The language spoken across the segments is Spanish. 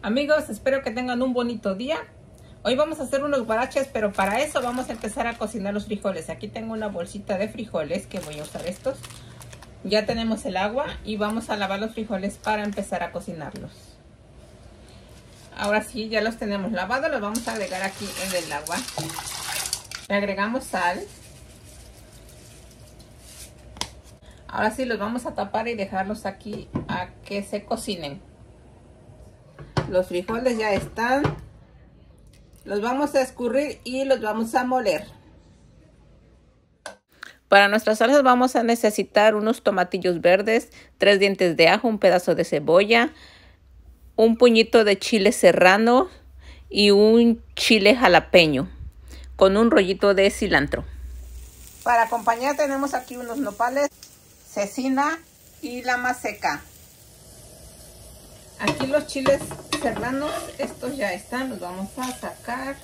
Amigos, espero que tengan un bonito día. Hoy vamos a hacer unos guaraches, pero para eso vamos a empezar a cocinar los frijoles. Aquí tengo una bolsita de frijoles que voy a usar estos. Ya tenemos el agua y vamos a lavar los frijoles para empezar a cocinarlos. Ahora sí, ya los tenemos lavados, los vamos a agregar aquí en el agua. Le agregamos sal. Ahora sí, los vamos a tapar y dejarlos aquí a que se cocinen. Los frijoles ya están. Los vamos a escurrir y los vamos a moler. Para nuestras salsas vamos a necesitar unos tomatillos verdes, tres dientes de ajo, un pedazo de cebolla, un puñito de chile serrano y un chile jalapeño con un rollito de cilantro. Para acompañar tenemos aquí unos nopales, cecina y la maseca. Aquí los chiles serranos, estos ya están, los vamos a sacar.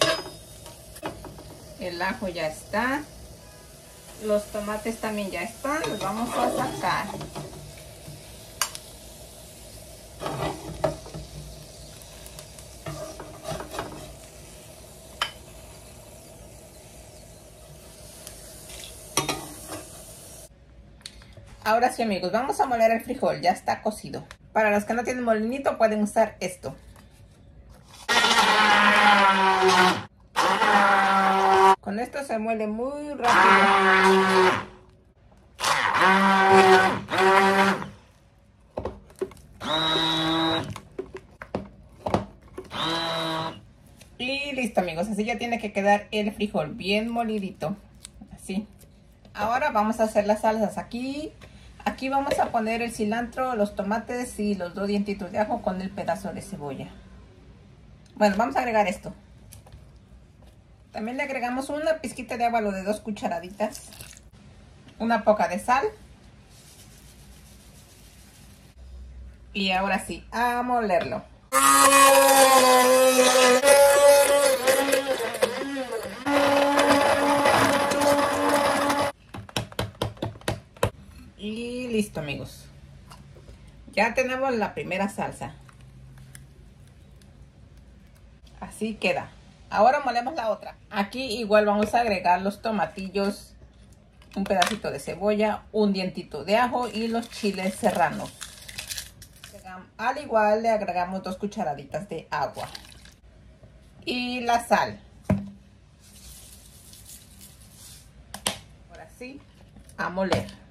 El ajo ya está. Los tomates también ya están, los vamos a sacar. Ahora sí amigos, vamos a moler el frijol, ya está cocido. Para los que no tienen molinito pueden usar esto. Con esto se muele muy rápido. Y listo amigos, así ya tiene que quedar el frijol bien molidito. Así. Ahora vamos a hacer las salsas. Aquí Aquí vamos a poner el cilantro, los tomates y los dos dientitos de ajo con el pedazo de cebolla. Bueno, vamos a agregar esto. También le agregamos una pizquita de agua, lo de dos cucharaditas. Una poca de sal. Y ahora sí, a molerlo. Listo amigos. Ya tenemos la primera salsa. Así queda. Ahora molemos la otra. Aquí igual vamos a agregar los tomatillos, un pedacito de cebolla, un dientito de ajo y los chiles serranos. Al igual le agregamos dos cucharaditas de agua. Y la sal. Ahora sí, a moler.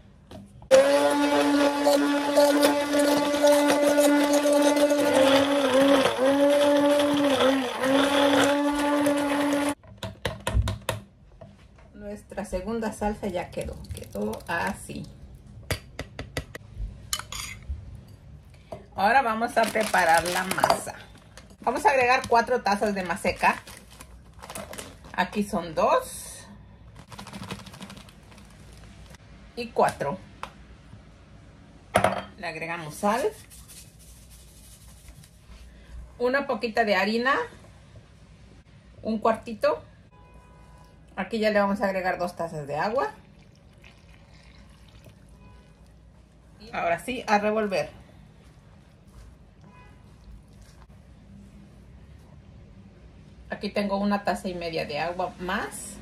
Nuestra segunda salsa ya quedó, quedó así. Ahora vamos a preparar la masa. Vamos a agregar cuatro tazas de maseca. Aquí son dos. Y cuatro le agregamos sal, una poquita de harina, un cuartito, aquí ya le vamos a agregar dos tazas de agua. Ahora sí, a revolver. Aquí tengo una taza y media de agua más.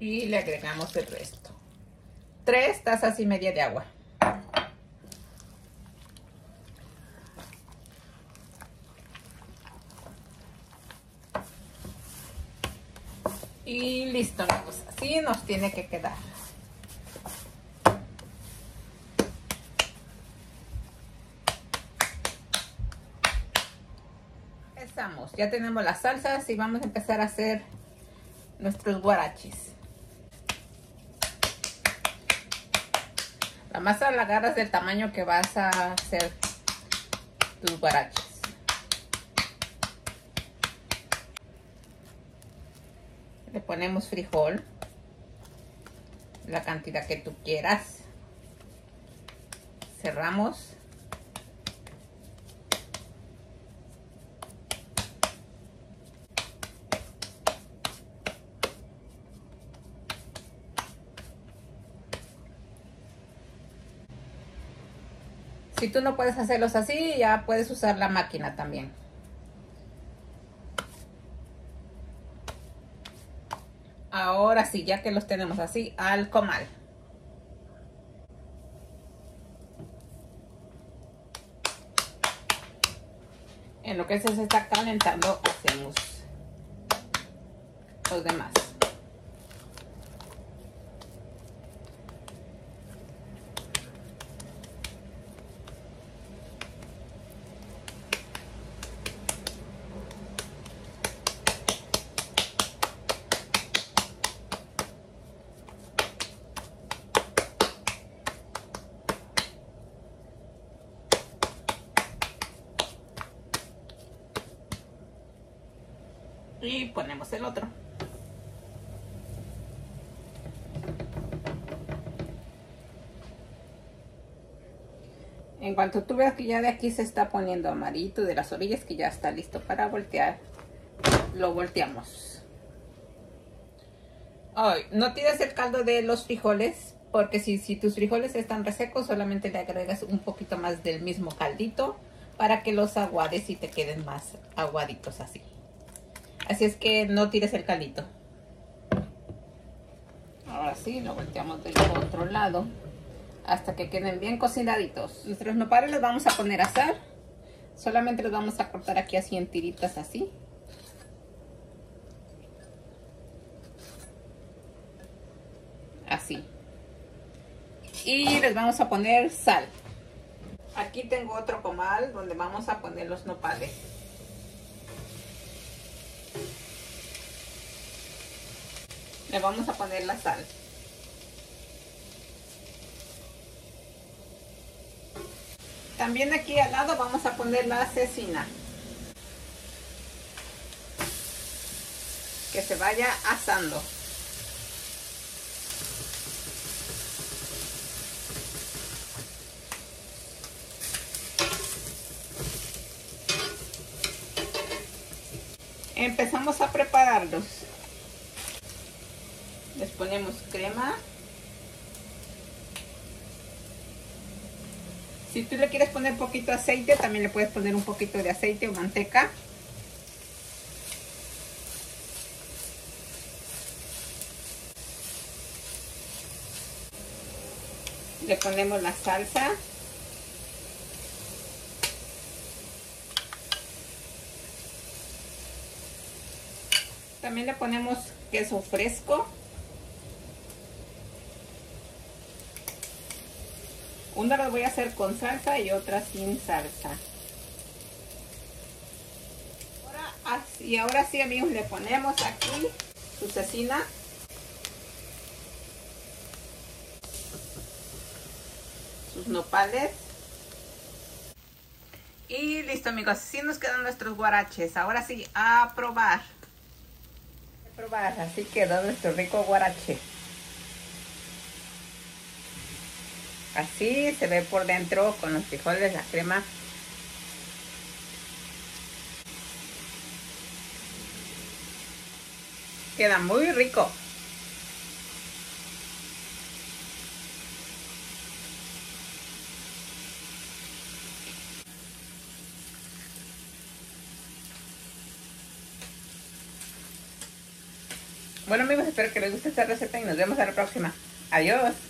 Y le agregamos el resto. Tres tazas y media de agua. Y listo amigos, así nos tiene que quedar. Empezamos, ya tenemos las salsas y vamos a empezar a hacer nuestros guarachis. La masa la agarras del tamaño que vas a hacer tus guaraches. Le ponemos frijol, la cantidad que tú quieras. Cerramos. Si tú no puedes hacerlos así, ya puedes usar la máquina también. Ahora sí, ya que los tenemos así, al comal. En lo que se está calentando, hacemos los demás. Y ponemos el otro. En cuanto tú veas que ya de aquí se está poniendo amarito de las orillas, que ya está listo para voltear, lo volteamos. Hoy, no tires el caldo de los frijoles, porque si, si tus frijoles están resecos, solamente le agregas un poquito más del mismo caldito para que los aguades y te queden más aguaditos así. Así es que no tires el caldito. Ahora sí, lo volteamos del otro lado hasta que queden bien cocinaditos. Nuestros nopales los vamos a poner a asar. Solamente los vamos a cortar aquí así en tiritas así. Así. Y les vamos a poner sal. Aquí tengo otro comal donde vamos a poner los nopales. Le vamos a poner la sal. También aquí al lado vamos a poner la cecina. Que se vaya asando. Empezamos a prepararlos ponemos crema. Si tú le quieres poner poquito aceite también le puedes poner un poquito de aceite o manteca. Le ponemos la salsa. También le ponemos queso fresco Una la voy a hacer con salsa y otra sin salsa. y ahora sí amigos le ponemos aquí su cecina. Sus nopales. Y listo amigos, así nos quedan nuestros guaraches. Ahora sí, a probar. A probar, así quedó nuestro rico guarache. Así se ve por dentro con los frijoles, la crema. Queda muy rico. Bueno amigos, espero que les guste esta receta y nos vemos a la próxima. Adiós.